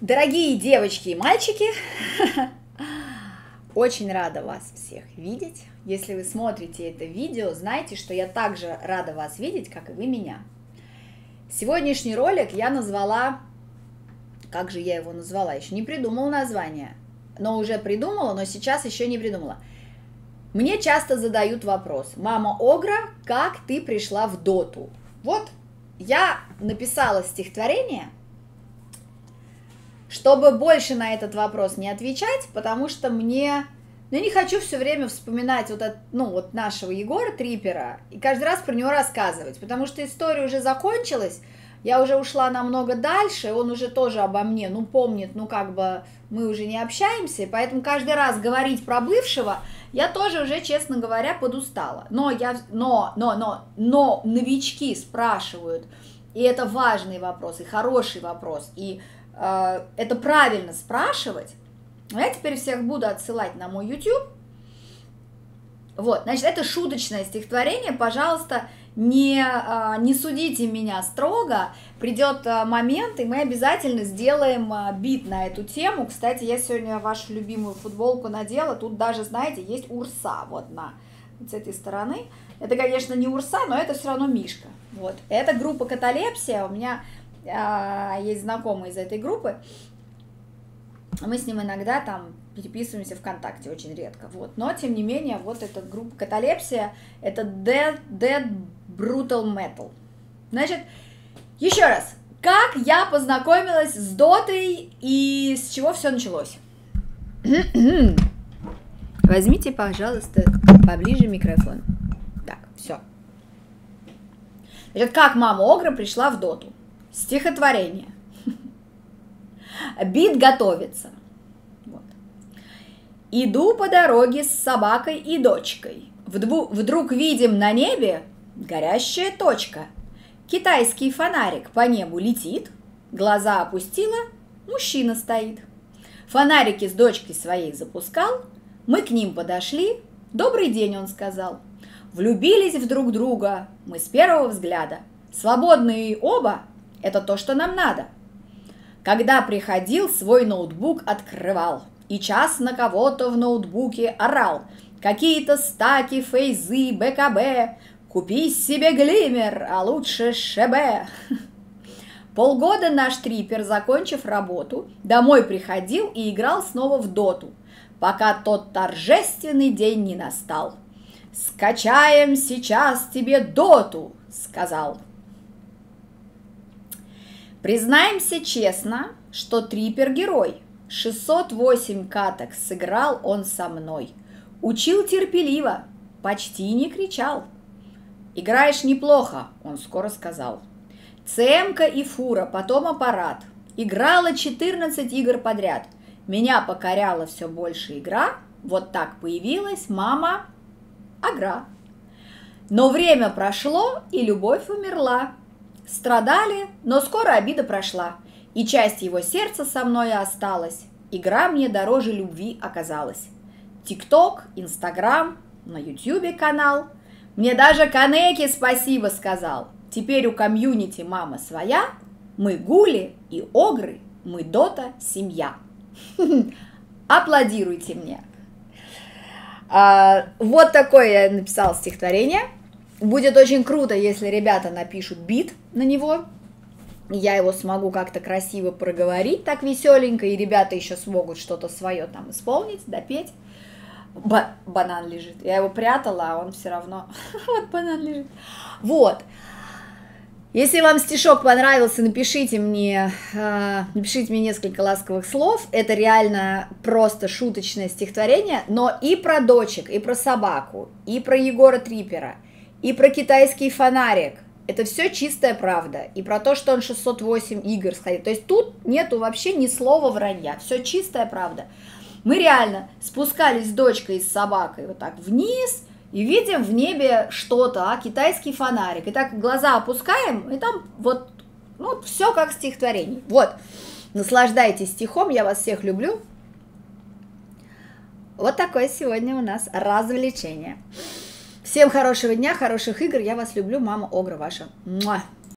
Дорогие девочки и мальчики, очень рада вас всех видеть. Если вы смотрите это видео, знайте, что я также рада вас видеть, как и вы меня. Сегодняшний ролик я назвала, как же я его назвала, еще не придумала название, но уже придумала, но сейчас еще не придумала. Мне часто задают вопрос, мама Огра, как ты пришла в доту? Вот я написала стихотворение – чтобы больше на этот вопрос не отвечать, потому что мне... Ну, я не хочу все время вспоминать вот, от, ну, вот нашего Егора Трипера и каждый раз про него рассказывать, потому что история уже закончилась, я уже ушла намного дальше, он уже тоже обо мне, ну, помнит, ну, как бы мы уже не общаемся, поэтому каждый раз говорить про бывшего я тоже уже, честно говоря, подустала. Но я, но, но, но, но новички спрашивают, и это важный вопрос, и хороший вопрос, и это правильно спрашивать, я теперь всех буду отсылать на мой YouTube. Вот, значит, это шуточное стихотворение, пожалуйста, не, э, не судите меня строго, придет э, момент, и мы обязательно сделаем бит на эту тему. Кстати, я сегодня вашу любимую футболку надела, тут даже, знаете, есть урса вот на вот с этой стороны. Это, конечно, не урса, но это все равно мишка. Вот, это группа Каталепсия, у меня есть знакомый из этой группы, мы с ним иногда там переписываемся ВКонтакте очень редко, вот. Но, тем не менее, вот эта группа Каталепсия, это Dead, Dead Brutal Metal. Значит, еще раз, как я познакомилась с Дотой и с чего все началось? Возьмите, пожалуйста, поближе микрофон. Так, все. Значит, как мама Огра пришла в Доту? Стихотворение. Бит готовится. Вот. Иду по дороге с собакой и дочкой. Вдруг видим на небе горящая точка. Китайский фонарик по небу летит, глаза опустила, мужчина стоит. Фонарики с дочкой своей запускал, мы к ним подошли, добрый день, он сказал. Влюбились в друг друга мы с первого взгляда. Свободные оба это то, что нам надо. Когда приходил, свой ноутбук открывал. И час на кого-то в ноутбуке орал. Какие-то стаки, фейзы, БКБ. Купи себе глимер, а лучше ШБ. Полгода наш трипер, закончив работу, домой приходил и играл снова в доту, пока тот торжественный день не настал. «Скачаем сейчас тебе доту», — сказал. Признаемся честно, что Трипер герой. 608 каток сыграл он со мной. Учил терпеливо, почти не кричал. «Играешь неплохо», — он скоро сказал. ЦМК и фура, потом аппарат. Играла 14 игр подряд. Меня покоряла все больше игра. Вот так появилась мама Агра. Но время прошло, и любовь умерла. Страдали, но скоро обида прошла, и часть его сердца со мной осталась. Игра мне дороже любви оказалась. Тикток, Инстаграм, на Ютьюбе канал. Мне даже Канеки спасибо сказал. Теперь у комьюнити мама своя. Мы гули и огры, мы дота семья. Аплодируйте мне. А, вот такое я написала стихотворение. Будет очень круто, если ребята напишут бит на него. Я его смогу как-то красиво проговорить, так веселенько, и ребята еще смогут что-то свое там исполнить, допеть. Ба банан лежит. Я его прятала, а он все равно... вот банан лежит. Вот. Если вам стишок понравился, напишите мне, э, напишите мне несколько ласковых слов. Это реально просто шуточное стихотворение, но и про дочек, и про собаку, и про Егора Трипера – и про китайский фонарик. Это все чистая правда. И про то, что он 608 игр сходил. То есть тут нету вообще ни слова вранья. Все чистая правда. Мы реально спускались с дочкой и с собакой вот так вниз и видим в небе что-то, а китайский фонарик. И так глаза опускаем, и там вот ну, все как стихотворение. Вот, наслаждайтесь стихом, я вас всех люблю. Вот такое сегодня у нас развлечение. Всем хорошего дня, хороших игр. Я вас люблю, мама Огра ваша. Муа.